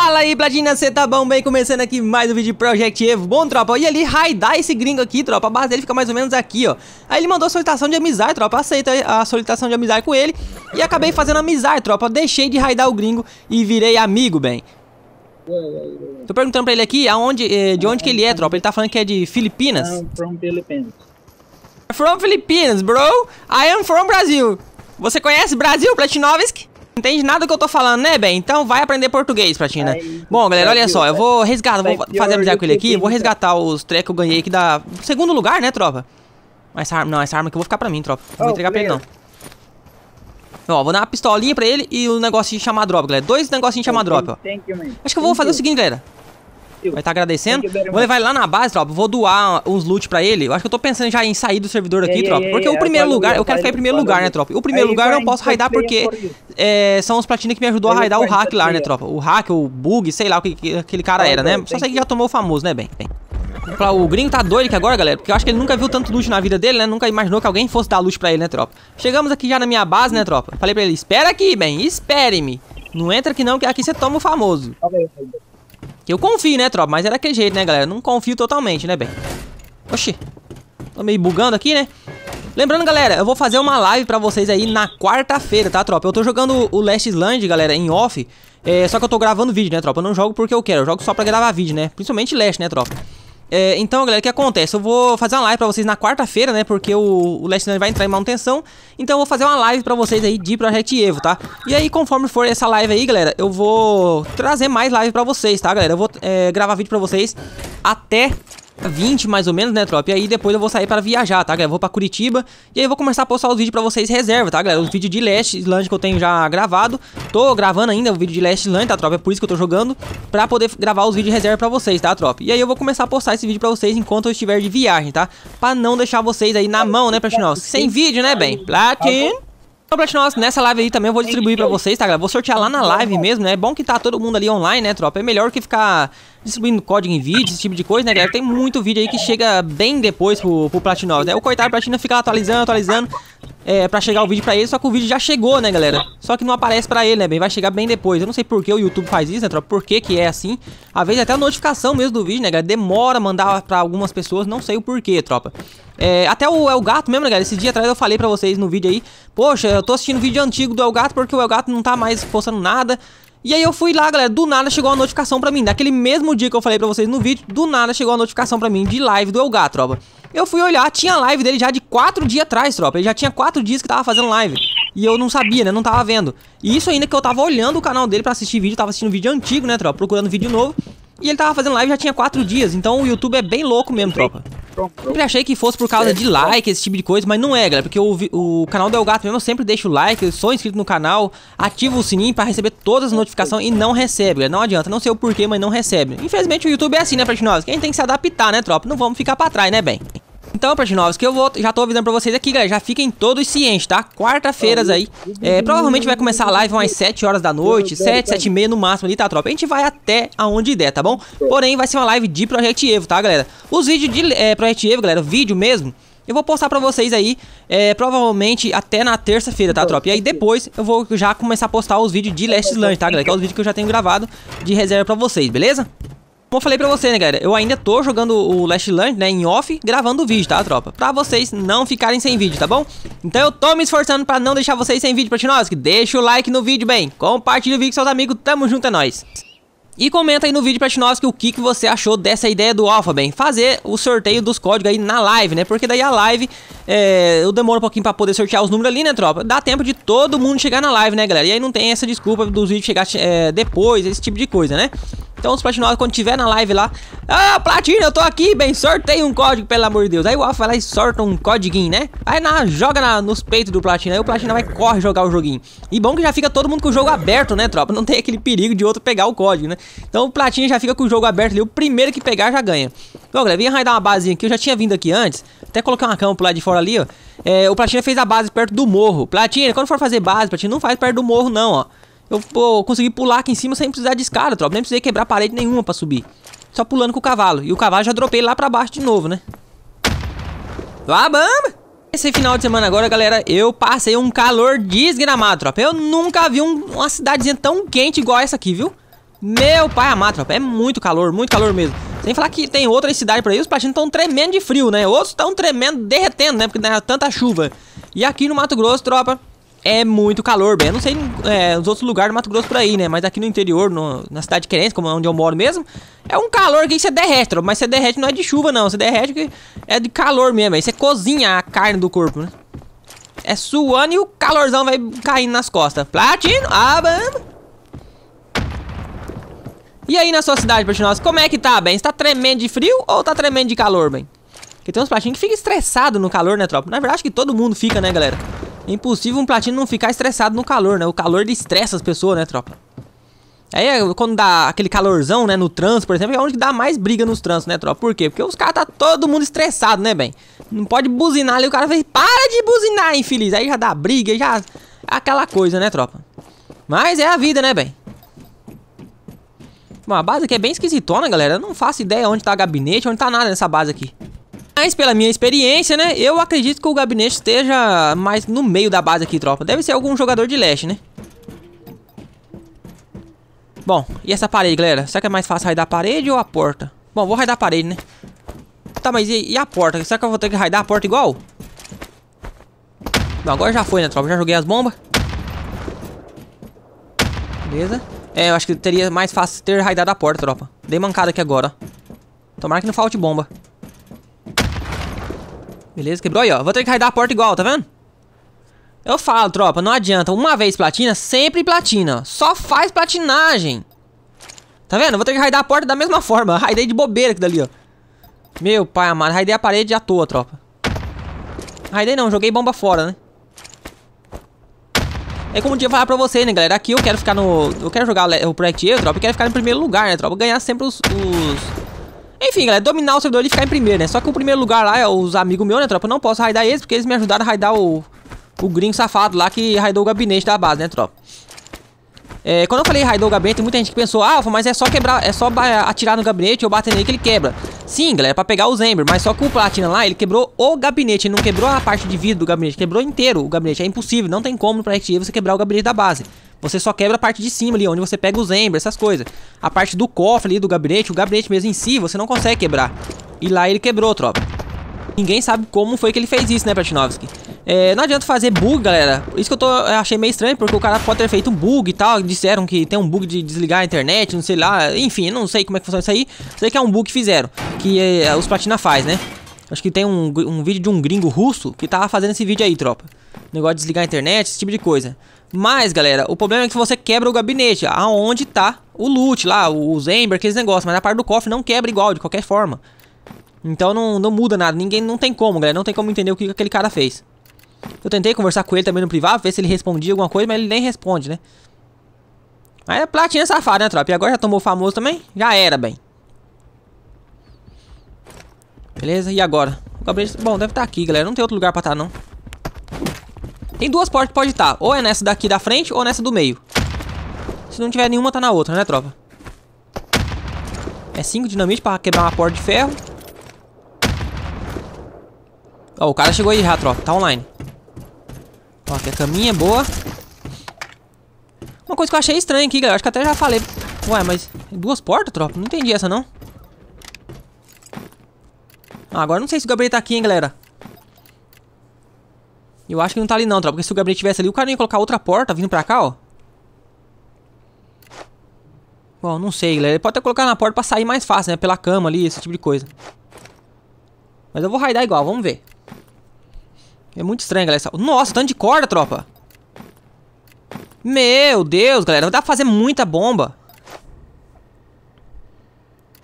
Fala aí, Platina, você tá bom? Bem, começando aqui mais um vídeo de Project Evo. Bom, tropa, e ali raidar esse gringo aqui, tropa. A base dele fica mais ou menos aqui, ó. Aí ele mandou solicitação de amizade, tropa. Aceita a solicitação de amizade com ele. E acabei fazendo amizade, tropa. Deixei de raidar o gringo e virei amigo, bem. Tô perguntando pra ele aqui aonde, eh, de onde que ele é, tropa. Ele tá falando que é de Filipinas. I'm from Philippines. From Philippines, bro. I am from Brasil. Você conhece Brasil, Platinovski? Entende nada do que eu tô falando, né, bem? Então vai aprender português, Platina. Aí, Bom, galera, olha só, eu vou resgatar, vou fazer amizade com ele aqui, vou que resgatar os trek que eu ganhei aqui da segundo lugar, né, tropa? Mas essa arma, não, essa arma aqui eu vou ficar pra mim, tropa. Não vou Oh, entregar pra ele, não. Ó, vou dar uma pistolinha pra ele e o negócio de chamar drop, galera. Dois negocinhos de chamar drop, ó. Acho que eu vou fazer o seguinte, galera. Vai estar agradecendo. You very Vou levar ele lá na base, tropa. Vou doar uns loot pra ele. Eu acho que eu tô pensando já em sair do servidor aqui, Yeah, yeah, tropa. yeah, Porque o primeiro lugar, eu quero ficar em primeiro lugar, né, tropa? O primeiro lugar eu não posso raidar porque é, são os platinos que me ajudou a raidar o hack lá, né, tropa? O hack, o bug, sei lá o que, que aquele cara era, né? Só sei que já tomou o famoso, né, bem? bem. O gringo tá doido aqui agora, galera, porque eu acho que ele nunca viu tanto loot na vida dele, né? Nunca imaginou que alguém fosse dar loot pra ele, né, tropa? Chegamos aqui já na minha base, né, tropa? Falei pra ele, espera aqui, bem, espere-me. Não entra aqui não, que aqui você toma o famoso. Eu confio, né, tropa? Mas é daquele jeito, né, galera? Não confio totalmente, né, bem? Oxi. Tô meio bugando aqui, né? Lembrando, galera, eu vou fazer uma live pra vocês aí na quarta-feira, tá, tropa? Eu tô jogando o Last Land, galera, em off. É, só que eu tô gravando vídeo, né, tropa? Eu não jogo porque eu quero, eu jogo só pra gravar vídeo, né? Principalmente Last, né, tropa? É, então, galera, o que acontece? Eu vou fazer uma live pra vocês na quarta-feira, né? Porque o, o Last Land vai entrar em manutenção. Então eu vou fazer uma live pra vocês aí de Project Evo, tá? E aí, conforme for essa live aí, galera, eu vou trazer mais live pra vocês, tá, galera? Eu vou é, gravar vídeo pra vocês até 20 mais ou menos, né, tropa? E aí depois eu vou sair para viajar, tá, galera? Vou pra Curitiba e aí eu vou começar a postar os vídeos pra vocês reserva, tá, galera? Os vídeos de Last Land que eu tenho já gravado. Tô gravando ainda o vídeo de Last Land, tá, tropa? É por isso que eu tô jogando, pra poder gravar os vídeos de reserva pra vocês, tá, tropa? E aí eu vou começar a postar esse vídeo pra vocês enquanto eu estiver de viagem, tá? Pra não deixar vocês aí na mão, né, Platinos? Sem vídeo, né, bem? Platin... Então, Platinos, nessa live aí também eu vou distribuir pra vocês, tá, galera? Vou sortear lá na live mesmo, né? É bom que tá todo mundo ali online, né, tropa? É melhor que ficar distribuindo código em vídeo, esse tipo de coisa, né, galera? Tem muito vídeo aí que chega bem depois pro, pro Platinos, né? O coitado Platina fica atualizando, atualizando, é, pra chegar o vídeo pra ele, só que o vídeo já chegou, né, galera? Só que não aparece pra ele, né, bem? Vai chegar bem depois. Eu não sei por que o YouTube faz isso, né, tropa? Por que que é assim? Às vezes até a notificação mesmo do vídeo, né, galera? Demora mandar pra algumas pessoas, não sei o porquê, tropa. É, até o El Gato mesmo, né, galera? Esse dia atrás eu falei pra vocês no vídeo aí. Poxa, eu tô assistindo vídeo antigo do El Gato porque o El Gato não tá mais postando nada. E aí eu fui lá, galera, do nada chegou uma notificação pra mim. Daquele mesmo dia que eu falei pra vocês no vídeo, do nada chegou uma notificação pra mim de live do El Gato, tropa. Eu fui olhar, tinha live dele já de 4 dias atrás, tropa. Ele já tinha 4 dias que tava fazendo live. E eu não sabia, né? Não tava vendo. E isso ainda que eu tava olhando o canal dele pra assistir vídeo, tava assistindo vídeo antigo, né, tropa? Procurando vídeo novo. E ele tava fazendo live já tinha 4 dias. Então o YouTube é bem louco mesmo, tropa. Sempre achei que fosse por causa de like, esse tipo de coisa, mas não é, galera. Porque o, o canal do El Gato mesmo, eu sempre deixo o like, eu sou inscrito no canal, ativo o sininho pra receber todas as notificações e não recebe, galera. Não adianta, não sei o porquê, mas não recebe. Infelizmente o YouTube é assim, né, Pratinovski? Quem tem que se adaptar, né, tropa? Não vamos ficar pra trás, né, bem? Então, Pratinovski, eu vou, já tô avisando pra vocês aqui, galera, já fiquem todos cientes, tá? Quarta-feiras aí, é, provavelmente vai começar a live umas 7 horas da noite, 7, 7 e meia no máximo ali, tá, tropa? A gente vai até aonde der, tá bom? Porém, vai ser uma live de Project Evo, tá, galera? Os vídeos de é, Project Evo, galera, vídeo mesmo, eu vou postar pra vocês aí, é, provavelmente até na terça-feira, tá, tropa? E aí depois eu vou já começar a postar os vídeos de Last Land, tá, galera? Que é os vídeos que eu já tenho gravado de reserva pra vocês, beleza? Como eu falei pra você, né, galera? Eu ainda tô jogando o Last Land, né, em off, gravando o vídeo, tá, tropa? Pra vocês não ficarem sem vídeo, tá bom? Então eu tô me esforçando pra não deixar vocês sem vídeo, Platinovski. Deixa o like no vídeo, bem. Compartilha o vídeo com seus amigos. Tamo junto, é nóis. E comenta aí no vídeo, Platinovski, o que, que você achou dessa ideia do Alpha, bem. Fazer o sorteio dos códigos aí na live, né? Porque daí a live, é, eu demoro um pouquinho pra poder sortear os números ali, né, tropa? Dá tempo de todo mundo chegar na live, né, galera? E aí não tem essa desculpa dos vídeos chegar é, depois, esse tipo de coisa, né? Então os platinosos, quando tiver na live lá, ah, Platina, eu tô aqui, bem, sorteio um código, pelo amor de Deus. Aí o Alpha vai lá e sorta um códiguinho, né? Aí na, joga na- nos peitos do Platina, aí o Platina vai corre jogar o joguinho. E bom que já fica todo mundo com o jogo aberto, né, tropa? Não tem aquele perigo de outro pegar o código, né? Então o Platina já fica com o jogo aberto ali, o primeiro que pegar já ganha. Bom, galera, vim raidar uma basezinha aqui, eu já tinha vindo aqui antes, até coloquei uma cama pro lado de fora ali, ó. É, o Platina fez a base perto do morro. Platina, quando for fazer base, Platina, não faz perto do morro não, ó. Eu pô, consegui pular aqui em cima sem precisar de escada, tropa. Nem precisei quebrar parede nenhuma pra subir. Só pulando com o cavalo. E o cavalo já dropei lá pra baixo de novo, né? Lá, bamba! Esse final de semana agora, galera, eu passei um calor desgramado, tropa. Eu nunca vi um- uma cidadezinha tão quente igual essa aqui, viu? Meu pai amado, tropa. É muito calor, muito calor mesmo. Sem falar que tem outras cidades por aí, os platinos estão tremendo de frio, né? Outros estão tremendo, derretendo, né? Porque dá tanta chuva. E aqui no Mato Grosso, tropa, é muito calor, bem. Eu não sei é, os outros lugares do Mato Grosso por aí, né? Mas aqui no interior, no, na cidade de Querência, como é onde eu moro mesmo, é um calor que você derrete, tropa. Mas você derrete não é de chuva, não. Você derrete que é de calor mesmo. Aí você cozinha a carne do corpo, né? É suando e o calorzão vai caindo nas costas. Platino, ah, vamos. E aí na sua cidade, Platinosa, como é que tá, bem? Você tá tremendo de frio ou tá tremendo de calor, bem? Porque tem uns platinos que ficam estressados no calor, né, tropa? Na verdade, acho que todo mundo fica, né, galera? É impossível um platino não ficar estressado no calor, né? O calor estressa as pessoas, né, tropa? Aí, quando dá aquele calorzão, né, no trânsito, por exemplo, é onde dá mais briga nos trânsitos, né, tropa? Por quê? Porque os caras tá todo mundo estressado, né, bem? Não pode buzinar ali, o cara vai, para de buzinar, infeliz. Aí já dá briga, já... Aquela coisa, né, tropa? Mas é a vida, né, bem? Bom, a base aqui é bem esquisitona, galera. Eu não faço ideia onde tá o gabinete, onde tá nada nessa base aqui. Mas pela minha experiência, né, eu acredito que o gabinete esteja mais no meio da base aqui, tropa. Deve ser algum jogador de leste, né? Bom, e essa parede, galera? Será que é mais fácil raidar a parede ou a porta? Bom, vou raidar a parede, né? Tá, mas e, e, a porta? Será que eu vou ter que raidar a porta igual? Bom, agora já foi, né, tropa? Já joguei as bombas. Beleza. É, eu acho que teria mais fácil ter raidado a porta, tropa. Dei mancada aqui agora, ó. Tomara que não falte bomba. Beleza, quebrou aí, ó. Vou ter que raidar a porta igual, tá vendo? Eu falo, tropa, não adianta. Uma vez platina, sempre platina. Só faz platinagem. Tá vendo? Vou ter que raidar a porta da mesma forma. Raidei de bobeira aqui dali, ó. Meu pai amado, raidei a parede à toa, tropa. Raidei não, joguei bomba fora, né? É como eu tinha falar pra vocês, né, galera? Aqui eu quero ficar no... Eu quero jogar o Project E, tropa, eu quero ficar em primeiro lugar, né, tropa? Ganhar sempre os... os... Enfim, galera, dominar o servidor e ficar em primeiro, né? Só que o primeiro lugar lá é os amigos meus, né, tropa? Eu não posso raidar eles porque eles me ajudaram a raidar o... O gringo safado lá que raidou o gabinete da base, né, tropa? É, quando eu falei raidou o gabinete, tem muita gente que pensou, ah, mas é só quebrar, é só atirar no gabinete ou bater nele que ele quebra. Sim, galera, é pra pegar os Ember, mas só que o Platina lá, ele quebrou o gabinete, ele não quebrou a parte de vidro do gabinete, quebrou inteiro o gabinete. É impossível, não tem como no Project você quebrar o gabinete da base. Você só quebra a parte de cima ali, onde você pega os Ember, essas coisas. A parte do cofre ali do gabinete, o gabinete mesmo em si, você não consegue quebrar. E lá ele quebrou, tropa. Ninguém sabe como foi que ele fez isso, né, Platinovski? É, não adianta fazer bug, galera. Isso que eu, tô, eu achei meio estranho, porque o cara pode ter feito um bug e tal. Disseram que tem um bug de desligar a internet, não sei lá. Enfim, não sei como é que funciona isso aí. Sei que é um bug que fizeram, que é, os Platina faz, né? Acho que tem um, um vídeo de um gringo russo que tava fazendo esse vídeo aí, tropa. Negócio de desligar a internet, esse tipo de coisa. Mas, galera, o problema é que você quebra o gabinete, aonde tá o loot lá, os Ember, aqueles negócios. Mas a parte do cofre não quebra igual, de qualquer forma. Então não, não muda nada, ninguém, não tem como, galera, não tem como entender o que aquele cara fez. Eu tentei conversar com ele também no privado, ver se ele respondia alguma coisa, mas ele nem responde, né? Mas é platina safado, né, tropa? E agora já tomou famoso também? Já era, bem. Beleza, e agora? O Gabriel... Bom, deve estar tá aqui, galera. Não tem outro lugar pra estar, tá, não. Tem duas portas que pode estar. Tá. Ou é nessa daqui da frente, ou nessa do meio. Se não tiver nenhuma, tá na outra, né, tropa? É cinco dinamite pra quebrar uma porta de ferro. Ó, o cara chegou aí já, tropa. Tá online. Ó, aqui a caminha, boa. Uma coisa que eu achei estranha aqui, galera. Acho que até já falei. Ué, mas duas portas, tropa? Não entendi essa, não. Agora não sei se o Gabriel tá aqui, hein, galera. Eu acho que não tá ali não, tropa. Porque se o Gabriel tivesse ali, o cara ia colocar outra porta vindo pra cá, ó. Bom, não sei, galera. Ele pode até colocar na porta pra sair mais fácil, né? Pela cama ali, esse tipo de coisa. Mas eu vou raidar igual, vamos ver. É muito estranho, galera. Nossa, tanto de corda, tropa. Meu Deus, galera. Dá pra fazer muita bomba.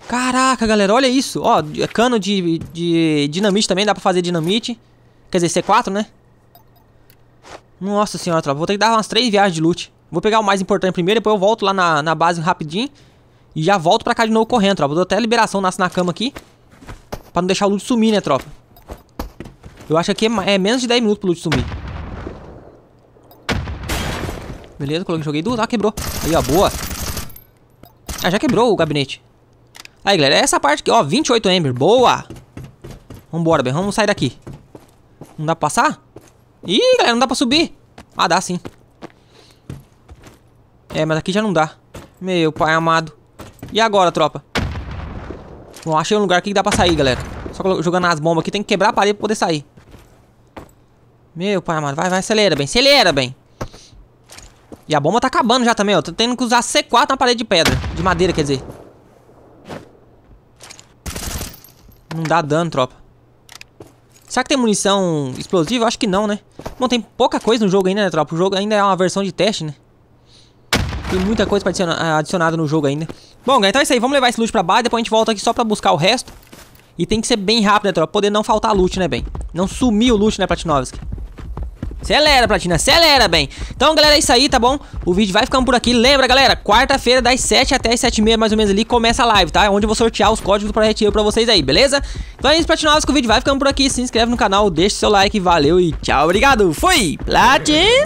Caraca, galera, olha isso. Ó, cano de, de dinamite também, dá pra fazer dinamite. Quer dizer, C4, né? Nossa senhora, tropa. Vou ter que dar umas três viagens de loot. Vou pegar o mais importante primeiro, depois eu volto lá na, na base rapidinho. E já volto pra cá de novo correndo, tropa. Vou até liberação nasce na cama aqui. Pra não deixar o loot sumir, né, tropa? Eu acho que é, é menos de 10 minutos pro loot sumir. Beleza, coloquei, joguei duas. Ah, quebrou. Aí, ó, boa. Ah, já quebrou o gabinete. Aí, galera, é essa parte aqui, ó, 28 Ember, boa! Vambora, bem, vamos sair daqui. Não dá pra passar? Ih, galera, não dá pra subir. Ah, dá sim. É, mas aqui já não dá. Meu pai amado. E agora, tropa? Bom, achei um lugar aqui que dá pra sair, galera. Só jogando as bombas aqui, tem que quebrar a parede pra poder sair. Meu pai amado, vai, vai, acelera, bem, acelera, bem. E a bomba tá acabando já também, ó. Tô tendo que usar C4 na parede de pedra. De madeira, quer dizer. Não dá dano, tropa. Será que tem munição explosiva? Acho que não, né? Bom, tem pouca coisa no jogo ainda, né, tropa? O jogo ainda é uma versão de teste, né? Tem muita coisa adicionar, adicionada no jogo ainda. Bom, então é isso aí. Vamos levar esse loot pra baixo. Depois a gente volta aqui só pra buscar o resto. E tem que ser bem rápido, né, tropa? Poder não faltar loot, né, bem? Não sumir o loot, né, Platinovski? Acelera, Platina, acelera, bem. Então, galera, é isso aí, tá bom? O vídeo vai ficando por aqui. Lembra, galera, quarta-feira, das 7 até as 7 e meia, mais ou menos ali, começa a live, tá? Onde eu vou sortear os códigos do Projeto pra vocês aí, beleza? Então é isso, Platinovski, o vídeo vai ficando por aqui. Se inscreve no canal, deixa seu like, valeu e tchau, obrigado. Fui! Platin!